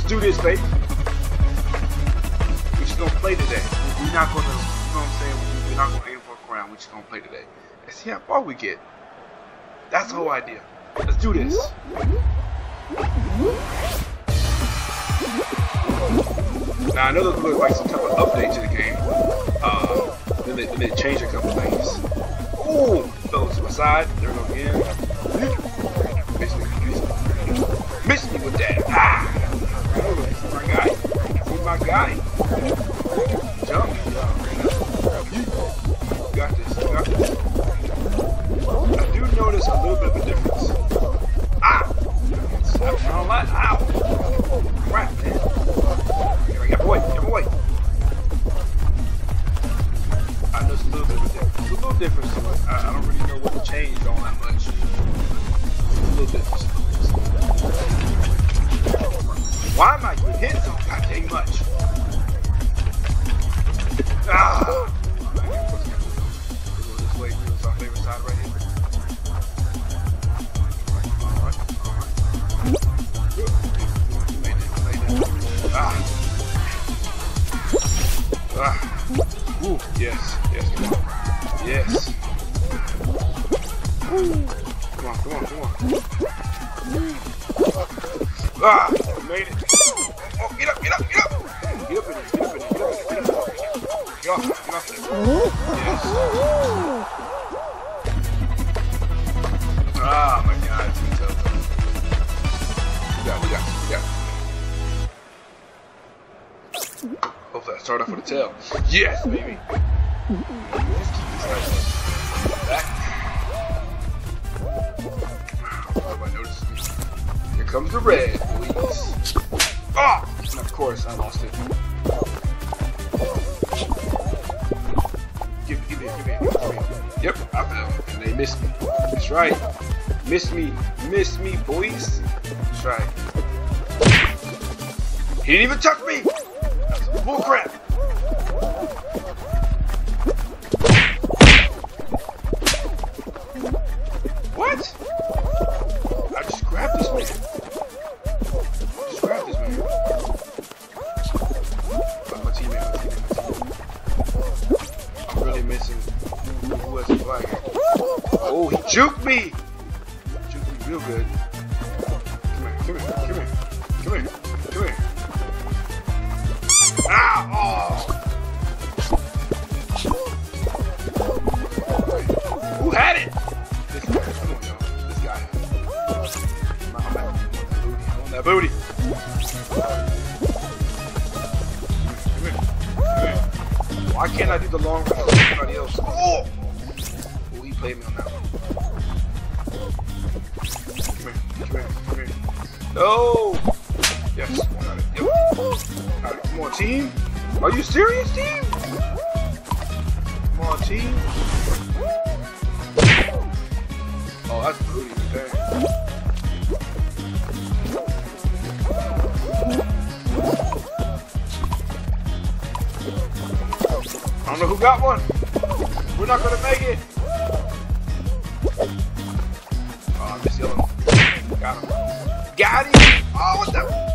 Let's do this, baby. We're just gonna play today. We're not gonna, you know what I'm saying? We're not gonna aim for a crown. We're just gonna play today. And see how far we get. That's the whole idea. Let's do this. Now I know there's looks like some type of update to the game. Uh, then they, then they changed a couple things. Ooh, fell to my side. There we go again. Miss me, miss me. Miss me with that. Ah! Oh, my guy. Got this. Yes, yes, come on. Yes. Come on, come on, come on. Ah, made it. Oh, get up, get up, get up. Get up in there, get up in there, get up in there, get off, get off there. Yes. Ah, my God, it's so tough. We got, we got, we got. Hopefully I start off with a tail. Yes, baby. Comes the red, please. Ah! And of course, I lost it. Give, give me, give me, give me. Yep, I fell. And they missed me. That's right. Miss me, miss me, boys. That's right. He didn't even touch me! That's bull teammate. I'm who flag. Oh, he juked me! Juked me real good. Come here, come here, come here, come here, come here. Ah! Oh! Who had it? This guy. Come on, y'all. This guy. I'm I'm want that booty. I want that booty. Why can't I do the long run Oh! Oh, he played me on that one. Come here. Come here. Come here. No! Yes. Got it. Yep. It. Come on, team. Are you serious, team? Come on, team. Oh, that's booty right. I don't know who got one. Not gonna make it. Oh, I missed the other one. Got him. Got him. Oh, what the?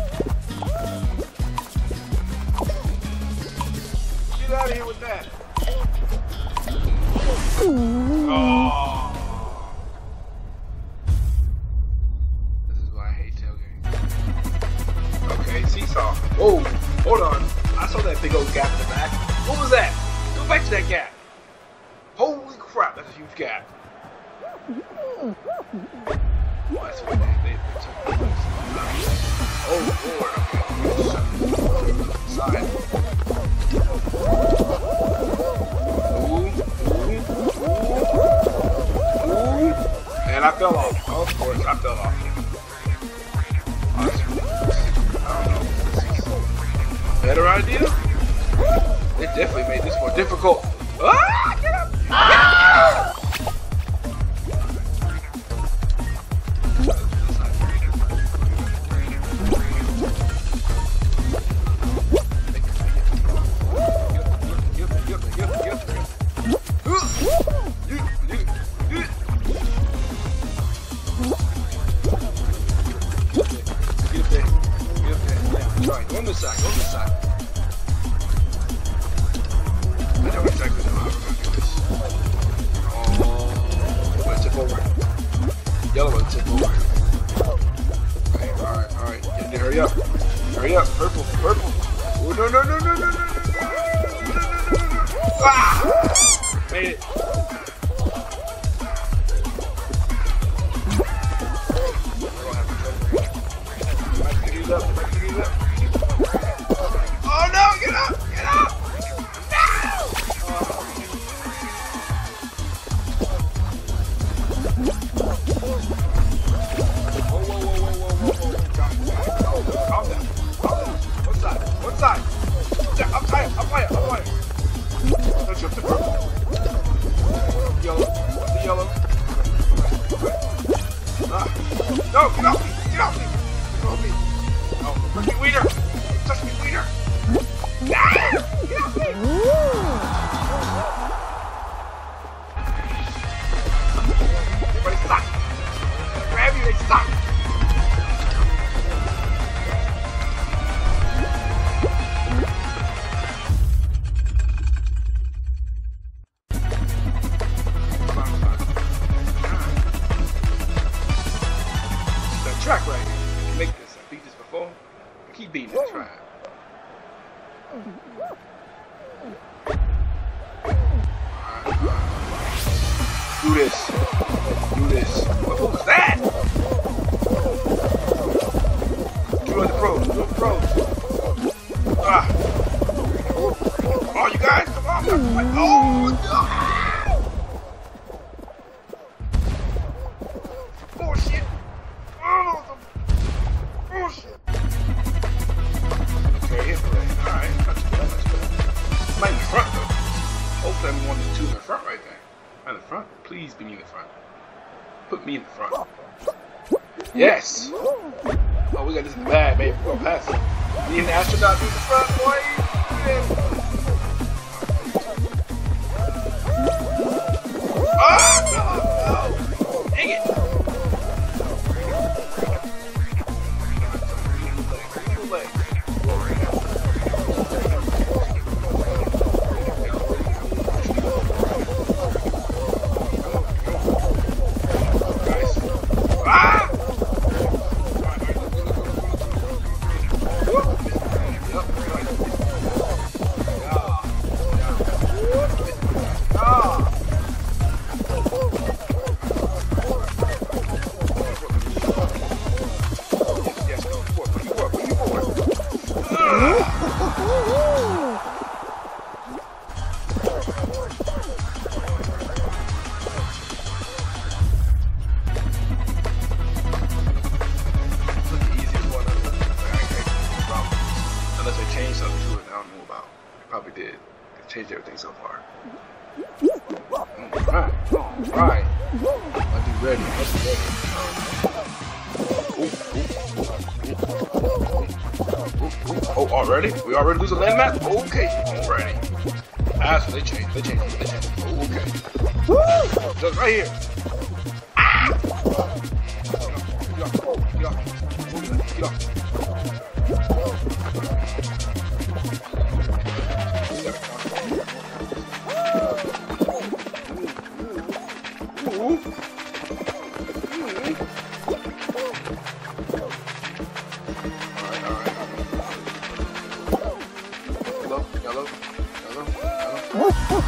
Know. Better idea? It definitely made this more difficult. Ah! Yellow will tip over. Alright, alright, alright. Yeah, then hurry up. Hurry up. Purple, purple. Oh, no, no, no, no, no, no, no, no, no, no, no, no, no, no. Ah! Made it. Track right here. Make this. I beat this before. Keep beating that track. Do this. Do this. What was that? Join the pros. Join the pros. Ah. Oh, you guys, come on. Oh, no. Front right there. In the front? Please be me in the front. Put me in the front. Yes! Oh, we got this in the bag, baby. We're it. Me and the astronaut in the front, boy. Oh, no, no. Dang it. Alright, alright. Let's be ready. Let's be ready. Oh, already? We already lose a landmap? Okay, already. Ah, so they changed. They changed. They changed. Oh, okay. Woo! Just right here. Ah! Get off, Get off. Get off. Get off.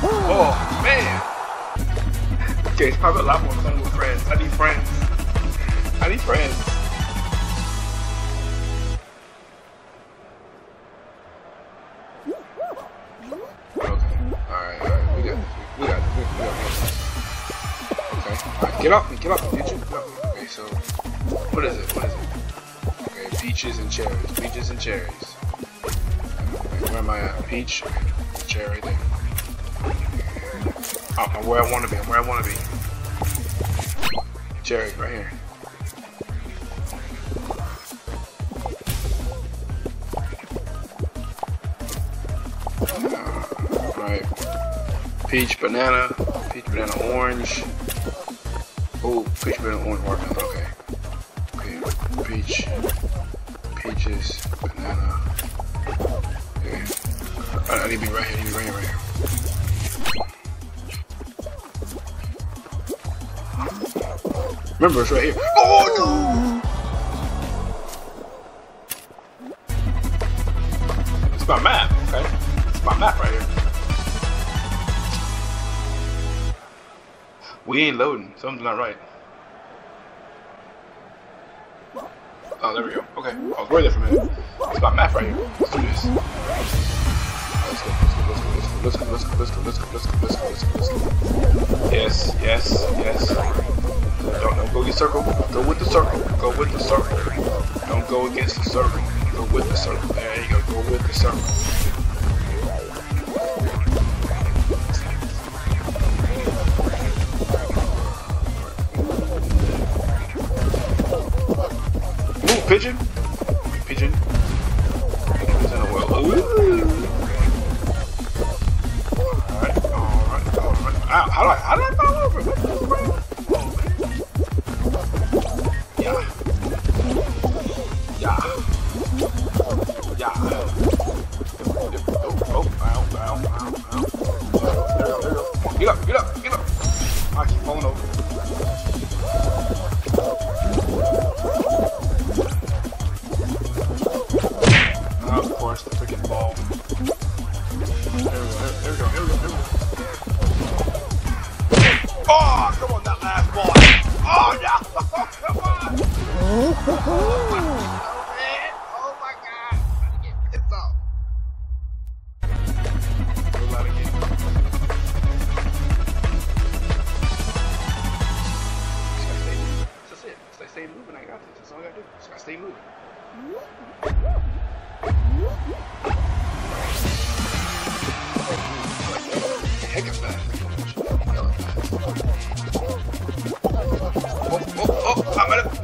Oh, man! Okay, it's probably a lot more fun with friends. I need friends. I need friends. Get me. Get me. Get you. Okay, so what is it? What is it? Okay, peaches and cherries. Peaches and cherries. Okay, where am I at? Peach. Okay, cherry right there. I'm where I want to be. I'm where I want to be. Jerry, right here. Uh, right. Peach, banana, peach, banana, orange. Oh, peach, banana, orange, watermelon. Okay. Okay. Peach, peach, peaches, banana. Okay. I, I need to be right here. I need to be right here. Right here. Remember, it's right here. Oh no! It's my map, okay? It's my map right here. We ain't loading. Something's not right. Oh, there we go. Okay. I was worried there for a minute. It's my map right here. Let's do this. Let's go, let's go, let's go, let's go, let's go, let's go, let's go, let's go, let's go, let's go. Yes, yes, yes. Don't, don't go get circle. Go with the circle. Go with the circle. Don't go against the circle. Go with the circle. There you go. Go with the circle. Move, pigeon. Pigeon. Pigeon's in the well. Ooh. Alright, alright, alright. Ow, how do I, how did I fall over? Woohoo!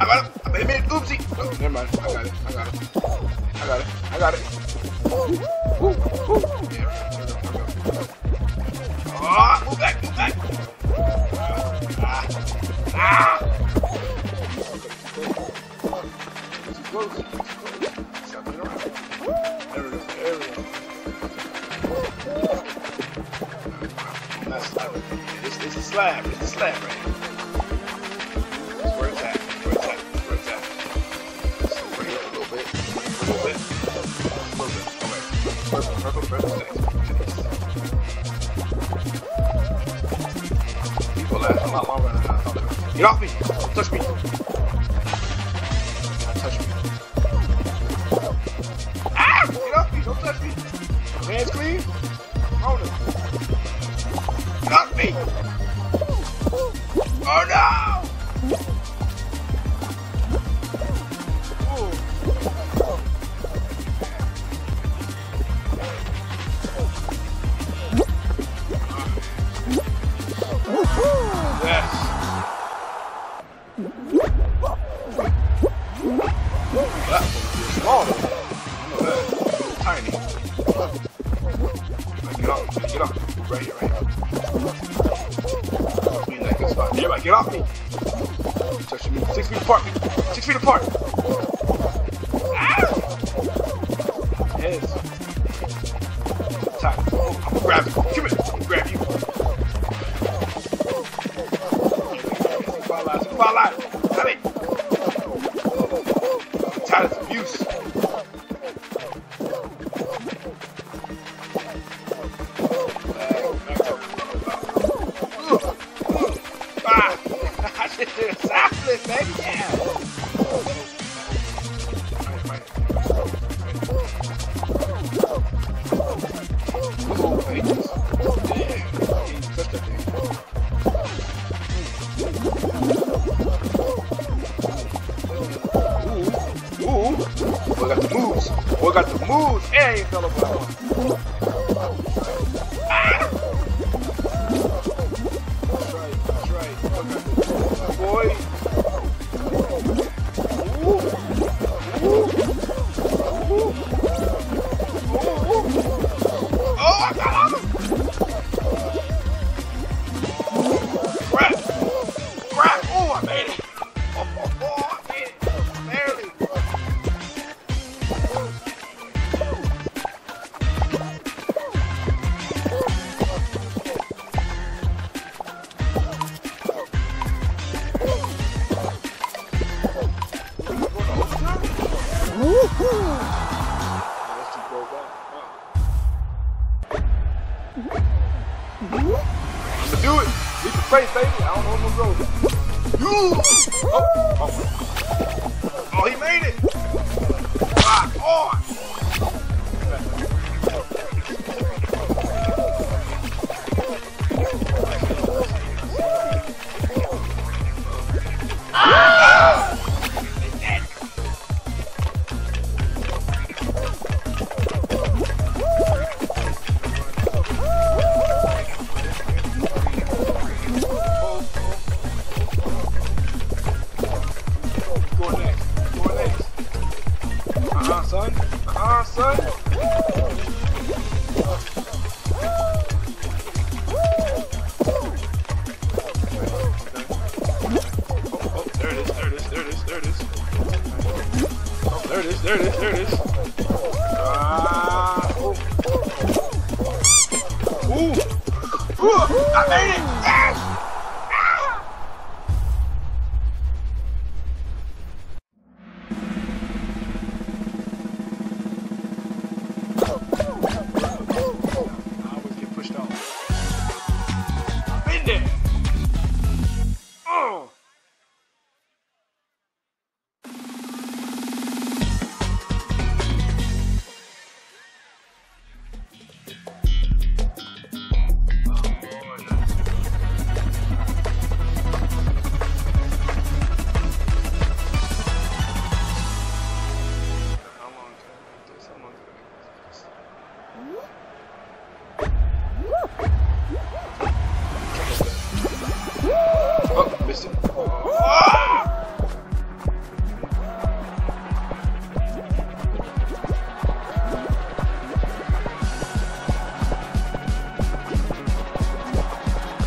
It, I'm it, at it, oopsie. Oh, never mind, I got it, I got it. I got it, I got it. Ooh, ooh, yeah. Ah, move back, move back. Ah, ah, ah. Close, too close. There we go, there we go. Not slab. It's, it's a slab, it's a slab right here. They would. Get off me! Touch me! Don't touch me. Ah! Get off me! Don't touch me! Hands clean? Hold it. Off me! That. Tiny. Get off, get off. Right here, right here. Be good spot. Everybody, get off me. Touch me. Six feet apart. Six feet apart. to the side flip, baby. Yeah. Oh, oh. oh, he made it. Ah, oh.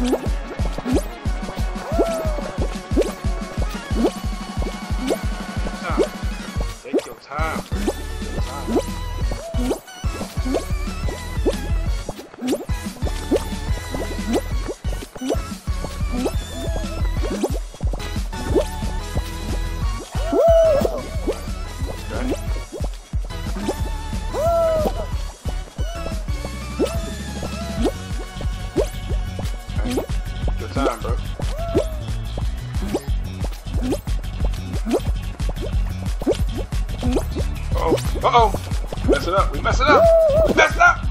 明。Uh-oh. Uh-oh. Mess it up. We mess it up. We mess it up.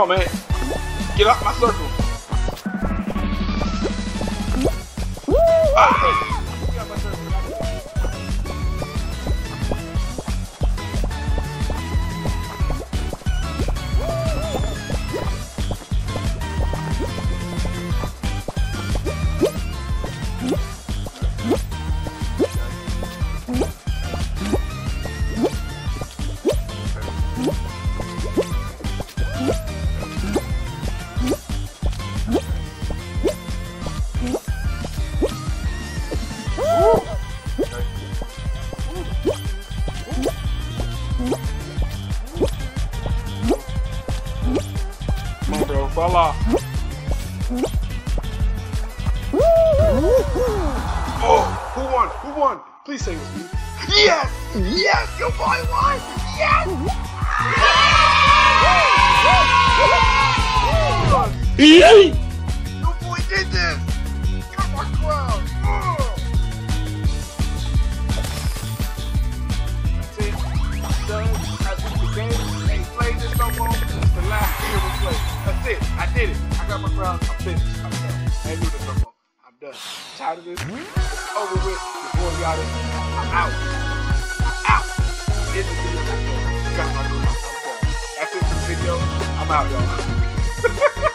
On, man. Get out my circle. Your boy did this! Got my. That's it. I the this no the did it. I got my crown. I'm finished. I'm done. Ain't this no more. I'm done. Tired of this? It's over with. Your boy got it. I'm out. I'm out. The video. Got my I'm done. That's it for the video. I'm out, y'all.